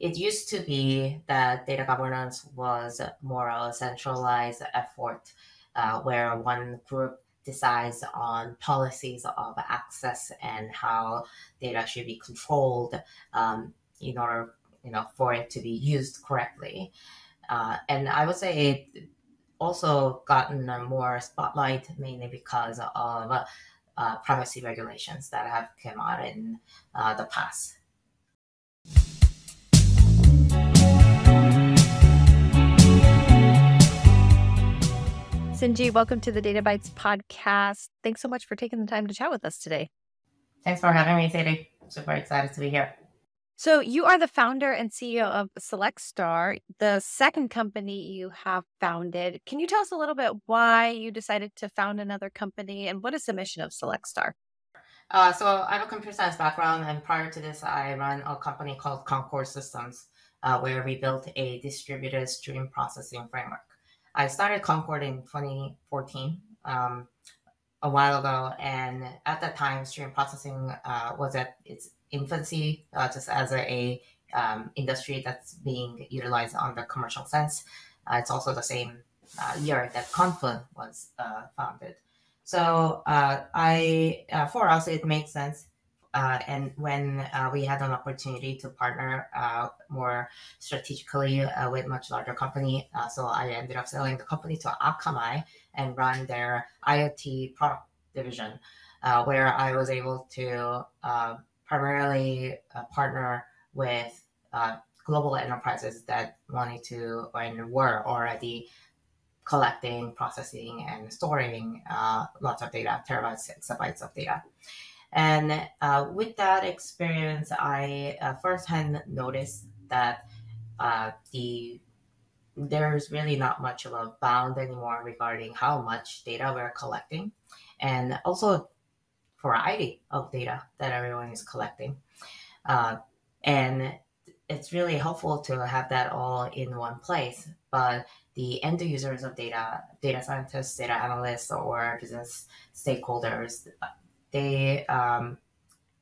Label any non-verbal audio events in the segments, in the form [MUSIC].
it used to be that data governance was more of a centralized effort uh, where one group decides on policies of access and how data should be controlled um, in order you know for it to be used correctly. Uh, and i would say it also gotten more spotlight mainly because of uh, privacy regulations that have come out in uh, the past Shinji, welcome to the Data Bytes podcast. Thanks so much for taking the time to chat with us today. Thanks for having me, Sadie. Super excited to be here. So, you are the founder and CEO of SelectStar, the second company you have founded. Can you tell us a little bit why you decided to found another company and what is the mission of SelectStar? Uh, so, I have a computer science background, and prior to this, I ran a company called Concord Systems, uh, where we built a distributed stream processing framework. I started Concord in 2014, um, a while ago, and at that time, stream processing uh, was at its infancy, uh, just as a, a um, industry that's being utilized on the commercial sense. Uh, it's also the same uh, year that Confluent was uh, founded. So uh, I, for us, it makes sense uh, and when uh, we had an opportunity to partner uh, more strategically uh, with much larger company, uh, so I ended up selling the company to Akamai and run their IoT product division, uh, where I was able to primarily partner with global enterprises that wanted to and were already collecting, processing, and storing lots of data, terabytes, exabytes of data. And uh, with that experience, I uh, firsthand noticed that uh, the there's really not much of a bound anymore regarding how much data we're collecting, and also variety of data that everyone is collecting. Uh, and it's really helpful to have that all in one place. But the end users of data, data scientists, data analysts, or business stakeholders, they um,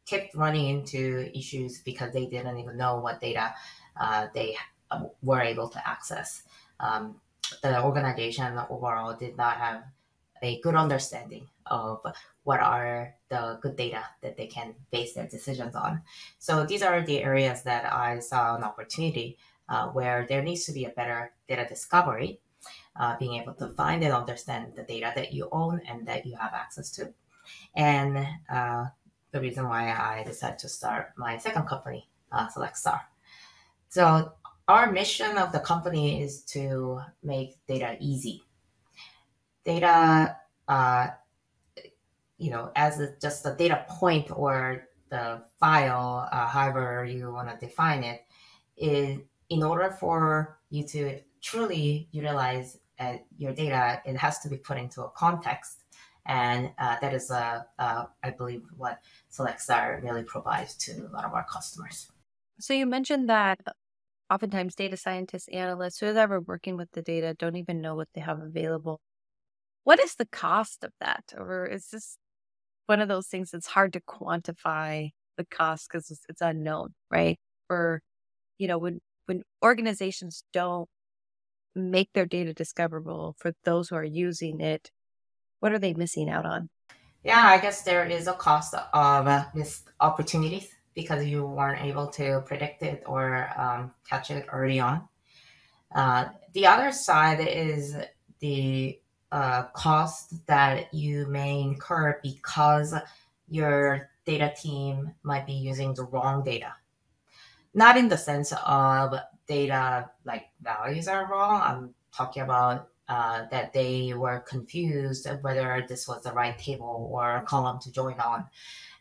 kept running into issues because they didn't even know what data uh, they were able to access. Um, the organization overall did not have a good understanding of what are the good data that they can base their decisions on. So these are the areas that I saw an opportunity uh, where there needs to be a better data discovery, uh, being able to find and understand the data that you own and that you have access to and uh, the reason why I decided to start my second company, uh, SelectStar. So our mission of the company is to make data easy. Data, uh, you know, as a, just a data point or the file, uh, however you want to define it, is in order for you to truly utilize uh, your data, it has to be put into a context and uh, that is, uh, uh, I believe, what SelectStar really provides to a lot of our customers. So you mentioned that oftentimes data scientists, analysts, whoever working with the data don't even know what they have available. What is the cost of that? Or is this one of those things that's hard to quantify the cost because it's, it's unknown, right? Or, you know, when when organizations don't make their data discoverable for those who are using it, what are they missing out on? Yeah, I guess there is a cost of missed opportunities because you weren't able to predict it or um, catch it early on. Uh, the other side is the uh, cost that you may incur because your data team might be using the wrong data. Not in the sense of data like values are wrong. I'm talking about uh, that they were confused whether this was the right table or column to join on.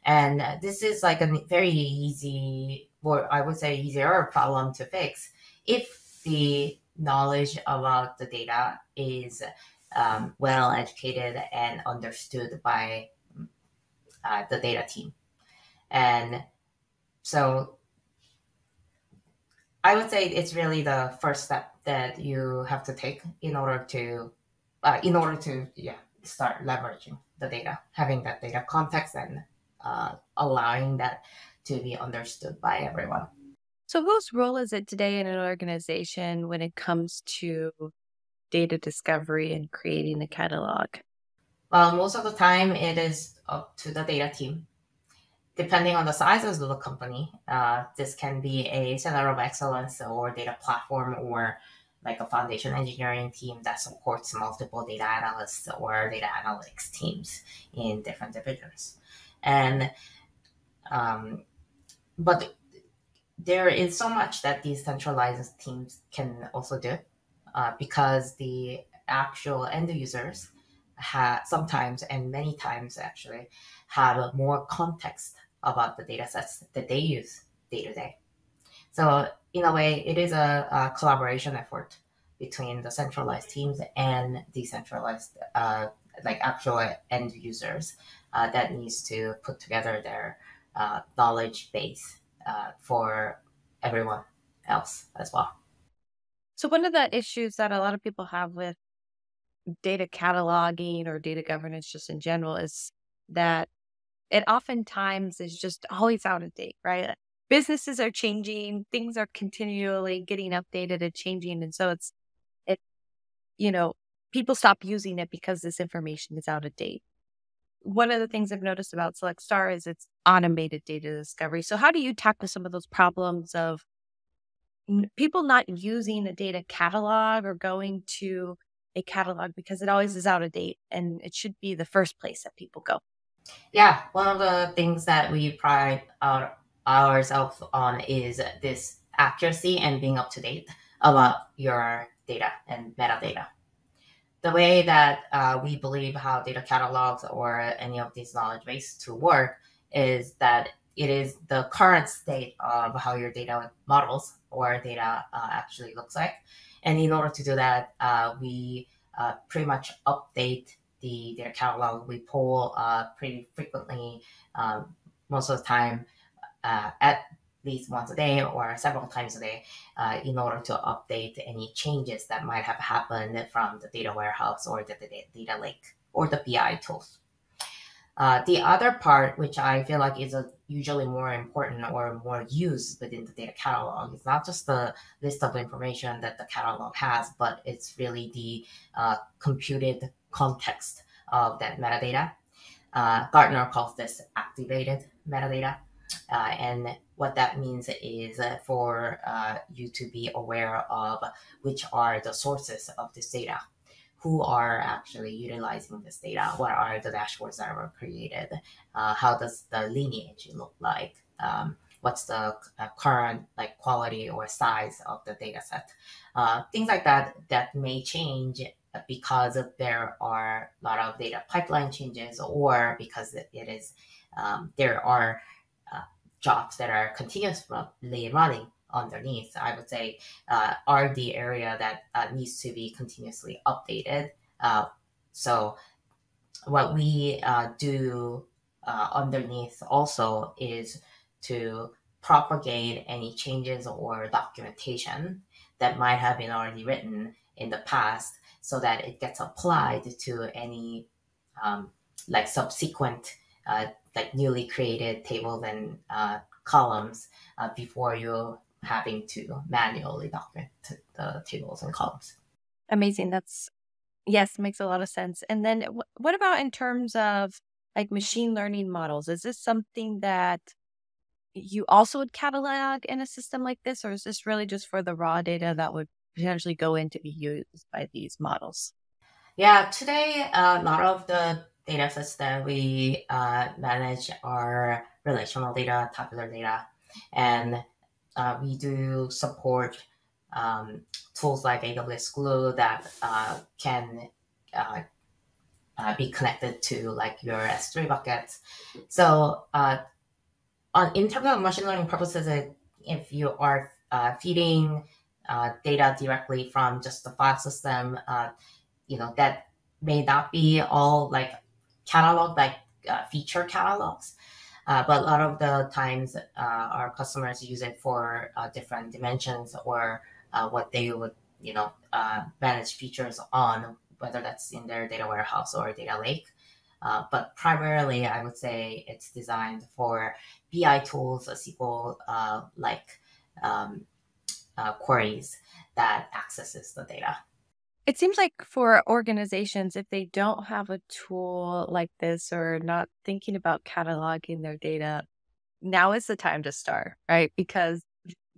And this is like a very easy, or I would say easier problem to fix if the knowledge about the data is um, well educated and understood by uh, the data team. And so I would say it's really the first step that you have to take in order to, uh, in order to yeah start leveraging the data, having that data context and uh, allowing that to be understood by everyone. So, whose role is it today in an organization when it comes to data discovery and creating a catalog? Well, most of the time it is up to the data team. Depending on the sizes of the company, uh, this can be a center of excellence or data platform or like a foundation engineering team that supports multiple data analysts or data analytics teams in different divisions. And um, but there is so much that these centralized teams can also do uh, because the actual end users have sometimes and many times actually have more context about the data sets that they use day to day. So in a way, it is a, a collaboration effort between the centralized teams and decentralized, uh, like actual end users uh, that needs to put together their uh, knowledge base uh, for everyone else as well. So, one of the issues that a lot of people have with data cataloging or data governance, just in general, is that it oftentimes is just always out of date, right? Businesses are changing, things are continually getting updated and changing. And so it's, it, you know, people stop using it because this information is out of date. One of the things I've noticed about Select Star is it's automated data discovery. So, how do you tackle some of those problems of people not using a data catalog or going to a catalog because it always is out of date and it should be the first place that people go. Yeah, one of the things that we pride our, ourselves on is this accuracy and being up to date about your data and metadata. The way that uh, we believe how data catalogs or any of these knowledge base to work is that it is the current state of how your data models or data uh, actually looks like. And in order to do that, uh, we uh, pretty much update the data catalog. We pull uh, pretty frequently, um, most of the time, uh, at least once a day or several times a day, uh, in order to update any changes that might have happened from the data warehouse or the data lake or the BI tools. Uh, the other part, which I feel like is a, usually more important or more used within the data catalog, is not just the list of information that the catalog has, but it's really the uh, computed context of that metadata. Uh, Gartner calls this activated metadata. Uh, and what that means is uh, for uh, you to be aware of which are the sources of this data. Who are actually utilizing this data, what are the dashboards that were created, uh, how does the lineage look like, um, what's the uh, current like quality or size of the data set, things like that that may change because of there are a lot of data pipeline changes or because it is um, there are uh, jobs that are continuously running underneath, I would say, uh, are the area that uh, needs to be continuously updated. Uh, so, what we uh, do uh, underneath also is to propagate any changes or documentation that might have been already written in the past so that it gets applied to any um, like subsequent uh, like newly created tables and columns before you having to manually document the tables and columns. Amazing. That's yes, makes a lot of sense. And then w- what about in terms of like machine learning models? Is this something that you also would catalog in a system like this, or is this really just for the raw data that would potentially go in to be used by these models? Yeah, today uh, a lot of the data sets that we uh, manage are relational data, tabular data, and uh, we do support um, tools like AWS Glue that uh, can uh, uh be connected to like your S3 buckets. So on in terms of machine learning purposes, if you are uh, data directly from just the file system, you know that may not be all like catalog like feature catalogs. Uh, but a lot of the times, uh, our customers use it for uh, different dimensions or uh, what they would, you know, uh, manage features on, whether that's in their data warehouse or data lake. Uh, but primarily, I would say it's designed for BI tools, SQL like um, uh, queries that accesses the data. It seems like for organizations, if they don't have a tool like this or not thinking about cataloging their data, now is the time to start, right? Because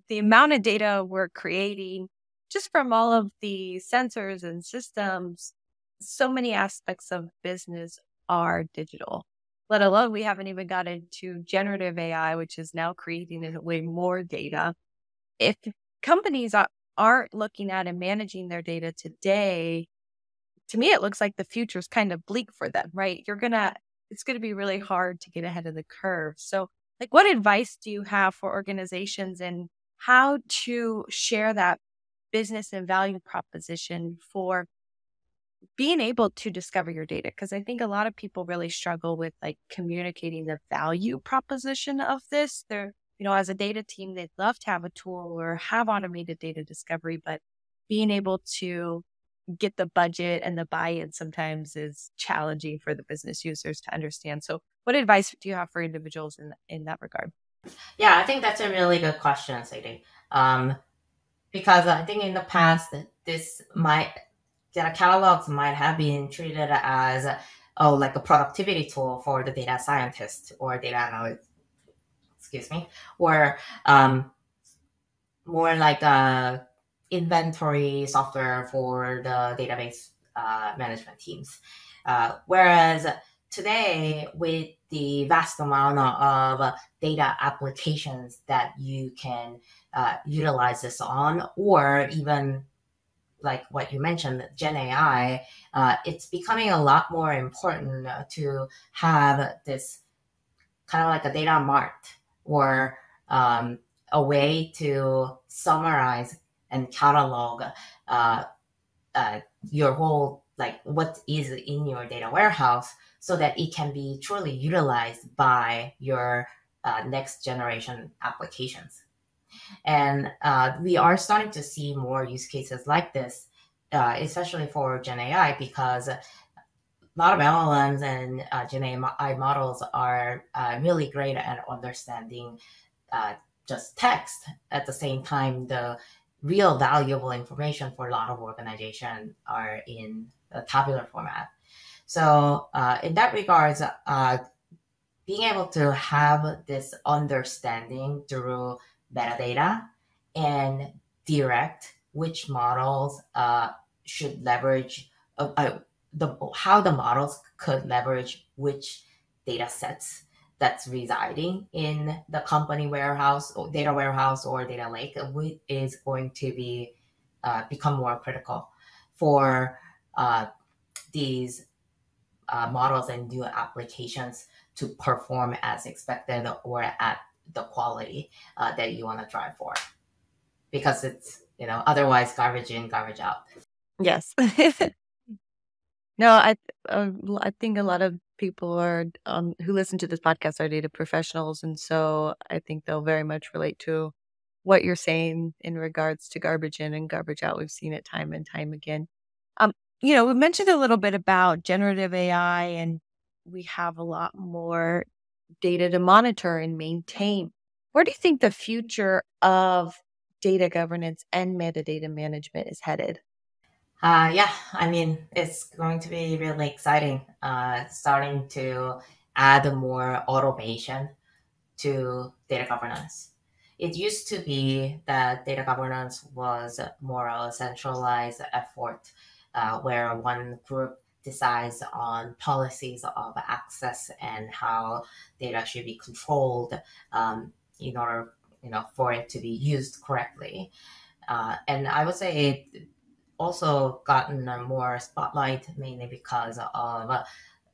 the amount of data we're creating just from all of the sensors and systems, so many aspects of business are digital, let alone we haven't even got into generative AI, which is now creating way more data. If companies are, aren't looking at and managing their data today, to me, it looks like the future is kind of bleak for them, right? You're going to, it's going to be really hard to get ahead of the curve. So, like, what advice do you have for organizations and how to share that business and value proposition for being able to discover your data because i think a lot of people really struggle with like communicating the value proposition of this they're you know as a data team they'd love to have a tool or have automated data discovery but being able to get the budget and the buy-in sometimes is challenging for the business users to understand so what advice do you have for individuals in in that regard yeah, I think that's a really good question, Sadie. Um, because I think in the past, this might data catalogs might have been treated as oh like a productivity tool for the data scientist or data analyst. Excuse me, or um, more like a inventory software for the database uh, management teams. Uh, whereas today, with the vast amount of data applications that you can uh, utilize this on, or even like what you mentioned, Gen AI, uh, it's becoming a lot more important to have this kind of like a data mart or um, a way to summarize and catalog uh, uh, your whole like what is in your data warehouse so that it can be truly utilized by your uh, next generation applications. And uh, we are starting to see more use cases like this, uh, especially for Gen AI, because a lot of LLMs and uh, Gen AI models are uh, really great at understanding uh, just text. At the same time, the real valuable information for a lot of organizations are in a tabular format. So uh, in that regards, uh, being able to have this understanding through metadata and direct which models uh, should leverage uh, the how the models could leverage which data sets that's residing in the company warehouse or data warehouse or data lake is going to be uh, become more critical for uh, these uh, models and new applications to perform as expected or at the quality uh, that you want to drive for. Because it's you know otherwise garbage in garbage out. Yes [LAUGHS] no i uh, i think a lot of people are um, who listen to this podcast are data professionals and so i think they'll very much relate to what you're saying in regards to garbage in and garbage out we've seen it time and time again um, you know, we mentioned a little bit about generative AI, and we have a lot more data to monitor and maintain. Where do you think the future of data governance and metadata management is headed? Uh, yeah, I mean, it's going to be really exciting. Uh, starting to add more automation to data governance. It used to be that data governance was more of a centralized effort uh, where one group decides on policies of access and how data should be controlled um, in order you know for it to be used correctly uh, and i would say it also gotten more spotlight mainly because of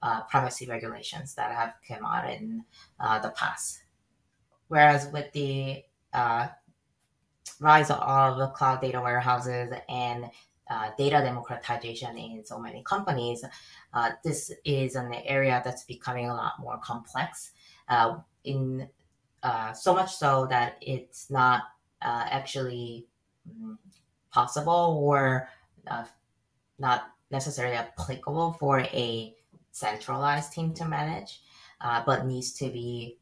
uh, privacy regulations that have come out in uh, the past whereas with the uh, rise of cloud data warehouses and uh, data democratization in so many companies, uh, this is an area that's becoming a lot more complex. Uh, in so much so that it's not actually mm, possible or uh, not necessarily applicable for a centralized team to manage, but needs to be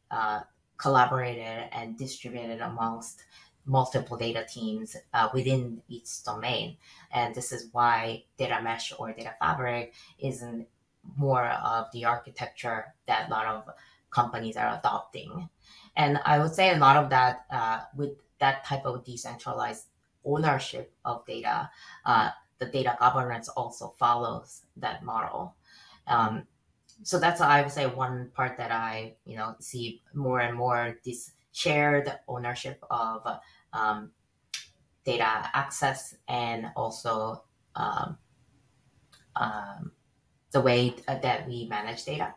collaborated and distributed amongst multiple data teams uh, within each domain. And this is why data mesh or data fabric isn't more of the architecture that a lot of companies are adopting. And I would say a lot of that uh, with that type of decentralized ownership of data, uh, the data governance also follows that model. Um, so that's I would say one part that I you know see more and more this shared ownership of um, data access and also um, um, the way that we manage data.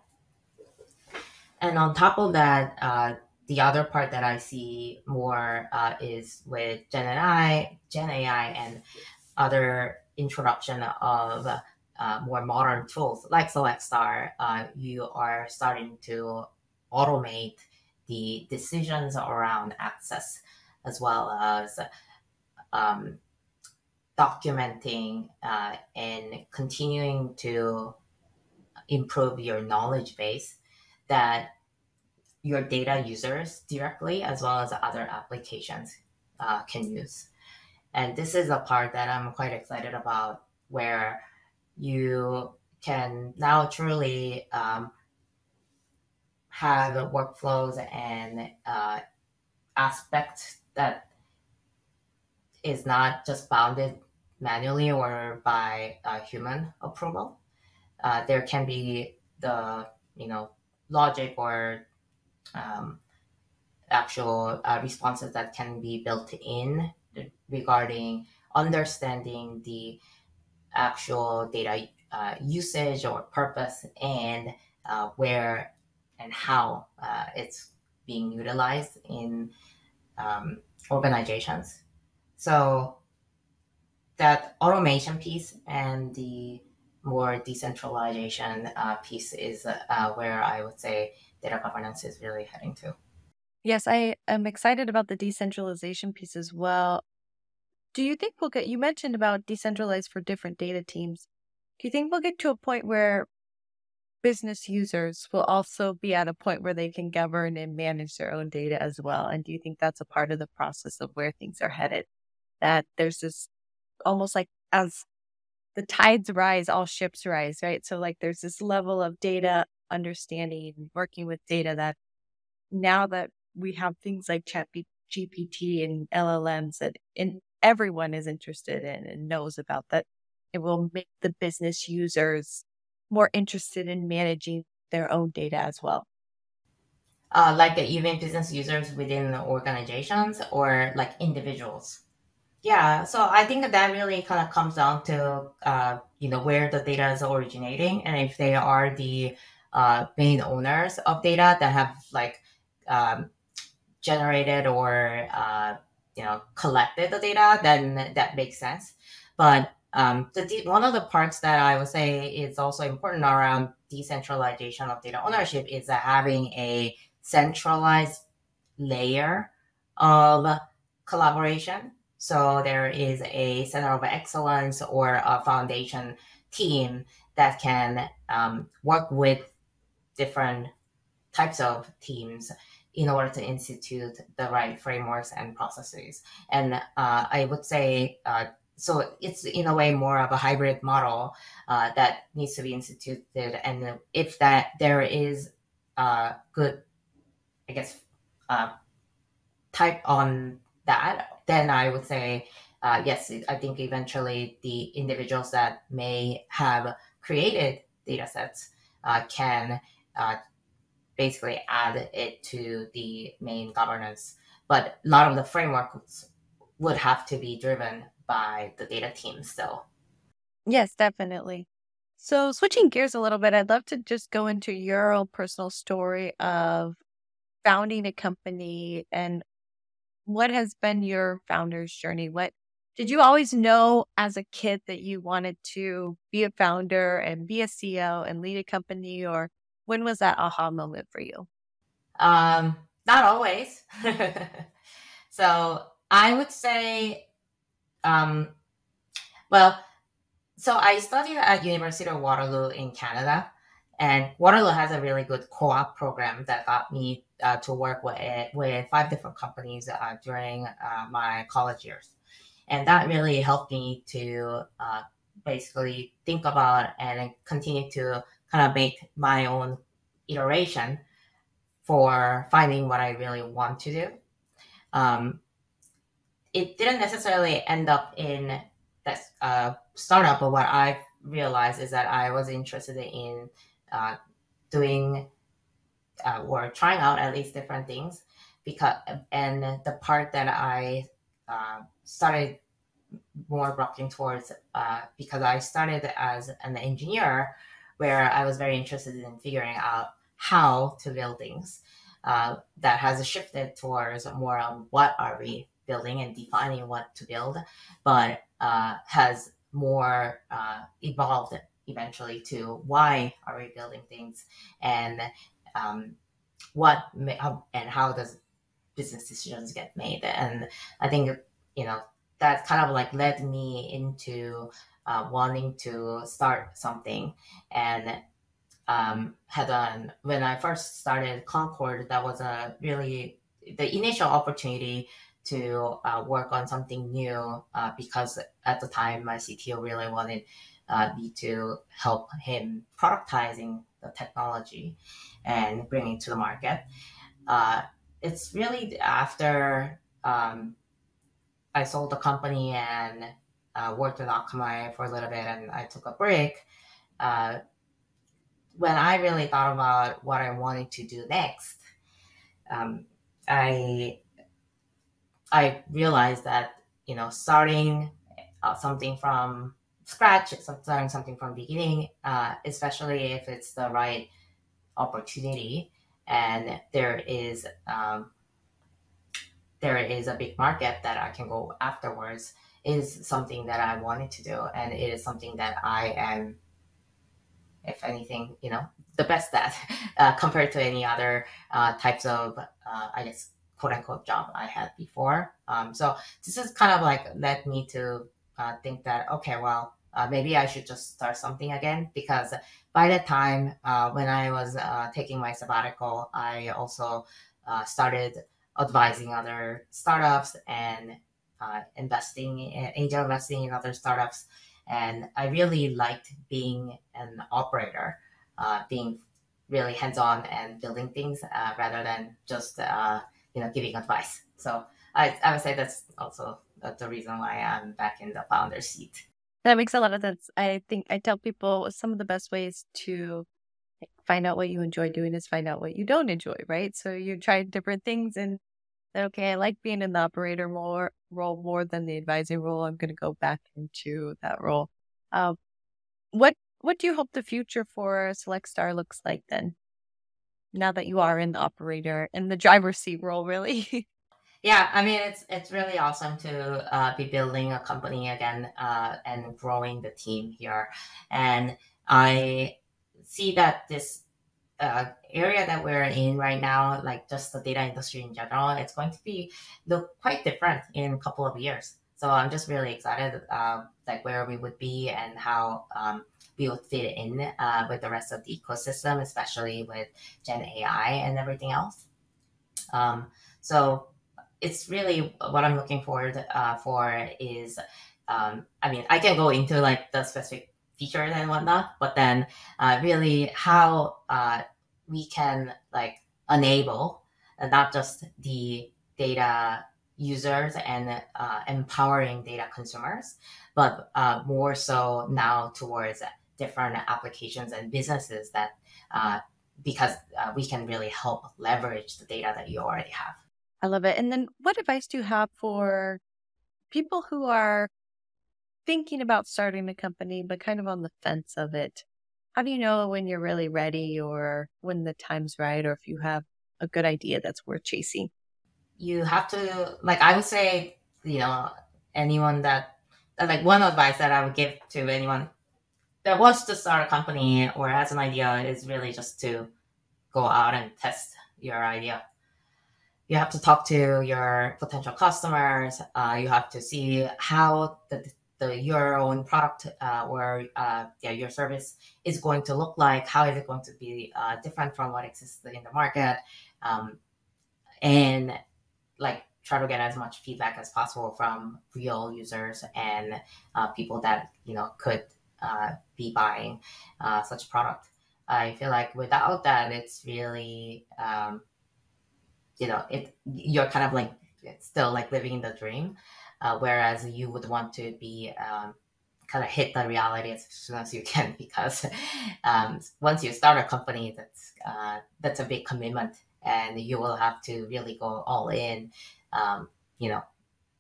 And on top of that, uh, the other part that I see more uh, is with Gen AI, Gen AI, and other introduction of uh, more modern tools like SelectStar. Uh, you are starting to automate the decisions around access as well as um, documenting uh, and continuing to improve your knowledge base that your data users directly as well as other applications uh, can use. And this is a part that I'm quite excited about where you can now truly um, have workflows and uh, aspects that is not just bounded manually or by human approval. Uh, there can be the you know logic or um, actual uh, responses that can be built in regarding understanding the actual data uh, usage or purpose and uh, where and how uh, it's being utilized in um, organizations. So that automation piece and the more decentralization uh, piece is uh, where I would say data governance is really heading to. Yes, I am excited about the decentralization piece as well. Do you think we'll get, you mentioned about decentralized for different data teams. Do you think we'll get to a point where business users will also be at a point where they can govern and manage their own data as well? And do you think that's a part of the process of where things are headed? That there's this almost like as the tides rise, all ships rise, right? So, like, there's this level of data understanding, working with data that now that we have things like Chat GPT and LLMs that in, everyone is interested in and knows about, that it will make the business users more interested in managing their own data as well. Uh, like even business users within the organizations or like individuals. Yeah, so I think that really kind of comes down to uh, you know where the data is originating, and if they are the uh, main owners of data that have like um, generated or uh, you know collected the data, then that makes sense. But um, the one of the parts that I would say is also important around decentralization of data ownership is having a centralized layer of collaboration so there is a center of excellence or a foundation team that can um, work with different types of teams in order to institute the right frameworks and processes. And uh, I would say, uh, so it's in a way more of a hybrid model uh, that needs to be instituted. And if that there is a good, I guess, uh, type on that then I would say, uh, yes, I think eventually the individuals that may have created data sets uh, can uh, basically add it to the main governance. But a lot of the frameworks would have to be driven by the data team still. Yes, definitely. So, switching gears a little bit, I'd love to just go into your own personal story of founding a company and what has been your founder's journey? What did you always know as a kid that you wanted to be a founder and be a CEO and lead a company, or when was that aha moment for you? Um, not always. [LAUGHS] so I would say, um, well, so I studied at University of Waterloo in Canada, And Waterloo has a really good co-op program that got me uh, to work with with five different companies uh, during uh, my college years, and that really helped me to uh, basically think about and continue to kind of make my own iteration for finding what I really want to do. Um, it didn't necessarily end up in that uh, startup, but what I realized is that I was interested in uh, doing uh, or trying out at least different things because and the part that I uh, started more rocking towards uh, because I started as an engineer where I was very interested in figuring out how to build things. Uh, that has shifted towards more on what are we building and defining what to build, but uh, has more uh, evolved eventually to why are we building things and um, what and how does business decisions get made and i think you know that kind of like led me into uh, wanting to start something and um, had done when i first started concord that was a really the initial opportunity to uh, work on something new uh, because at the time my cto really wanted uh, me to help him productizing the technology and bringing it to the market. Uh, it's really after um, I sold the company and uh, worked with Akamai for a little bit and I took a break. Uh, when I really thought about what I wanted to do next, um, I I realized that you know starting uh, something from scratch, starting something from beginning, uh, especially if it's the right opportunity and there is um, there is a big market that I can go afterwards is something that I wanted to do, and it is something that I am, if anything, you know, the best at [LAUGHS] uh, compared to any other uh, types of, uh, I guess, quote unquote job I had before. Um, so this is kind of like led me to uh, think that okay, well, uh, maybe I should just start something again because by that time uh, when I was taking my sabbatical, I also started advising other startups and uh, investing, in, angel investing in other startups. And I really liked being an operator, uh, being really hands-on and building things rather than just you know giving advice. So I, I would say that's also the reason why I'm back in the founder seat. That makes a lot of sense. I think I tell people some of the best ways to find out what you enjoy doing is find out what you don't enjoy, right? So you try different things and okay, I like being in the operator more role more than the advising role. I'm going to go back into that role. Um, what what do you hope the future for Selectstar looks like then? Now that you are in the operator in the driver's seat role, really. [LAUGHS] Yeah, I mean it's it's really awesome to uh, be building a company again uh, and growing the team here, and I see that this uh, area that we're in right now, like just the data industry in general, it's going to be look quite different in a couple of years. So I'm just really excited, uh, like where we would be and how um, we would fit in uh, with the rest of the ecosystem, especially with Gen AI and everything else. Um, so it's really what I'm looking forward uh, for is, um, I mean, I can go into like the specific features and whatnot, but then uh, really how uh, we can like enable uh, not just the data users and uh, empowering data consumers, but uh, more so now towards different applications and businesses that because we can really help leverage the data that you already have. I love it. And then what advice do you have for people who are thinking about starting a company, but kind of on the fence of it? How do you know when you're really ready or when the time's right or if you have a good idea that's worth chasing? You have to, like, I would say, you know, anyone that, like, one advice that I would give to anyone that wants to start a company or has an idea is really just to go out and test your idea you have to talk to your potential customers. Uh, you have to see how the the your own product uh, or uh, yeah your service is going to look like how is it going to be uh, different from what exists in the market um, and like try to get as much feedback as possible from real users and uh, people that you know could uh, be buying uh, such product. I feel like without that it's really um, you know it you're kind of like still like living in the dream uh, whereas you would want to be um, kind of hit the reality as soon as you can [LAUGHS] because um, once you start a company that's uh, that's a big commitment and you will have to really go all in um, you know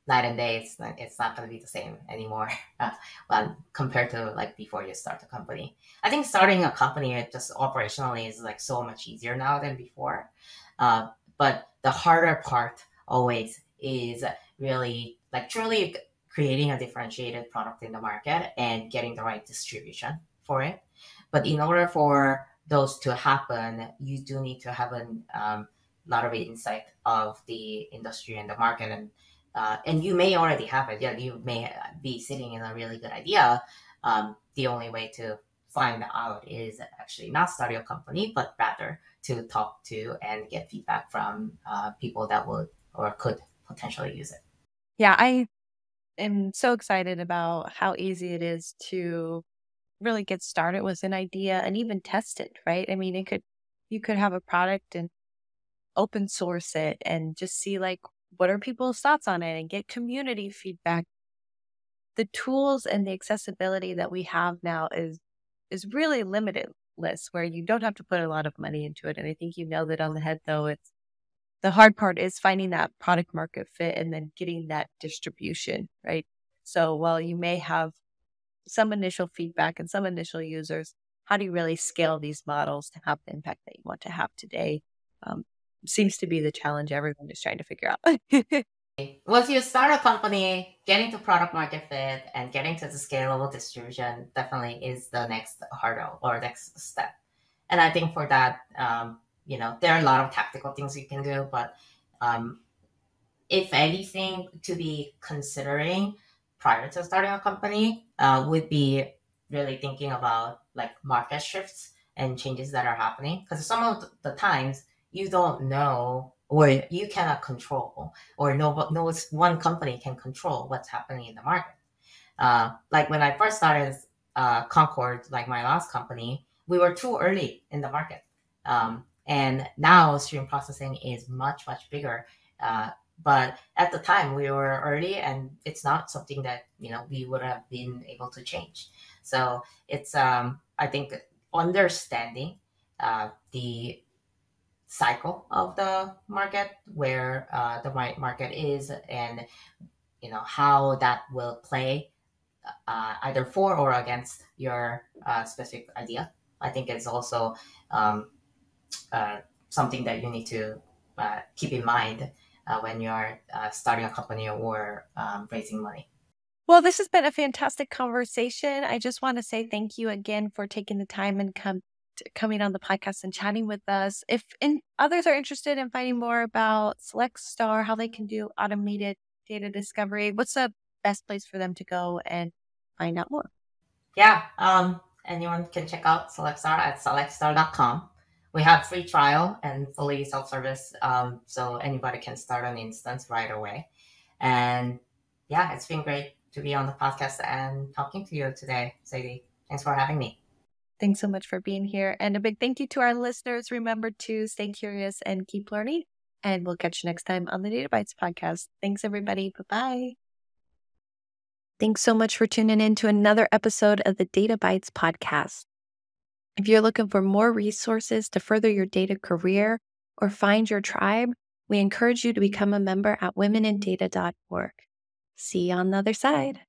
night and day it's, it's not going to be the same anymore [LAUGHS] uh, well, compared to like before you start a company. I think starting a company just operationally is like so much easier now than before uh, but the harder part always is really like truly creating a differentiated product in the market and getting the right distribution for it. But in order for those to happen, you do need to have a um, lot of insight of the industry and the market, and uh, and you may already have it. Yeah, you may be sitting in a really good idea. Um, the only way to find out is actually not start your company, but rather to talk to and get feedback from uh, people that would or could potentially use it. Yeah, I am so excited about how easy it is to really get started with an idea and even test it, right? I mean, it could you could have a product and open source it and just see like what are people's thoughts on it and get community feedback. The tools and the accessibility that we have now is is really limitless where you don't have to put a lot of money into it. And I think you nailed it on the head though. It's the hard part is finding that product market fit and then getting that distribution, right? So while you may have some initial feedback and some initial users, how do you really scale these models to have the impact that you want to have today? Um, seems to be the challenge everyone is trying to figure out. [LAUGHS] Once you start a company, getting to product market fit and getting to the scalable distribution definitely is the next hurdle or next step. And I think for that, um, you know, there are a lot of tactical things you can do, but um, if anything to be considering prior to starting a company uh, would be really thinking about like market shifts and changes that are happening. Because some of the times you don't know or you cannot control or no, no one company can control what's happening in the market. Uh, like when I first started uh, Concord, like my last company, we were too early in the market. Um, and now stream processing is much, much bigger. Uh, but at the time we were early and it's not something that, you know, we would have been able to change. So it's, um, I think understanding uh, the cycle of the market, where uh, the market is, and you know how that will play uh, either for or against your uh, specific idea. I think it's also um, uh, something that you need to uh, keep in mind uh, when you're uh, starting a company or um, raising money. Well, this has been a fantastic conversation. I just want to say thank you again for taking the time and come coming on the podcast and chatting with us. If in, others are interested in finding more about SelectStar, how they can do automated data discovery, what's the best place for them to go and find out more? Yeah, um, anyone can check out SelectStar at selectstar.com we have free trial and fully self-service um, so anybody can start an instance right away. And yeah it's been great to be on the podcast and talking to you today sadie. Thanks for having me. Thanks so much for being here. And a big thank you to our listeners. Remember to stay curious and keep learning. And we'll catch you next time on the data bytes podcast. Thanks everybody. Bye-bye. Thanks so much for tuning in to another episode of the Data Bytes podcast. If you're looking for more resources to further your data career or find your tribe, we encourage you to become a member at womenindata.org. See you on the other side.